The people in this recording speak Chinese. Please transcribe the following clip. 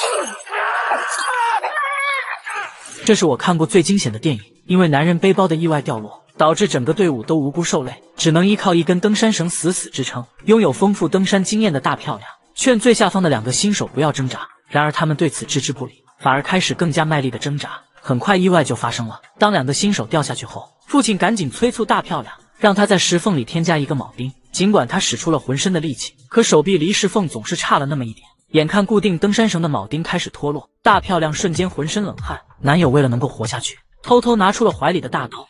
这是我看过最惊险的电影，因为男人背包的意外掉落，导致整个队伍都无辜受累，只能依靠一根登山绳死死支撑。拥有丰富登山经验的大漂亮劝最下方的两个新手不要挣扎，然而他们对此置之不理，反而开始更加卖力的挣扎。很快，意外就发生了。当两个新手掉下去后，父亲赶紧催促大漂亮，让他在石缝里添加一个铆钉。尽管他使出了浑身的力气，可手臂离石缝总是差了那么一点。眼看固定登山绳的铆钉开始脱落，大漂亮瞬间浑身冷汗。男友为了能够活下去，偷偷拿出了怀里的大刀，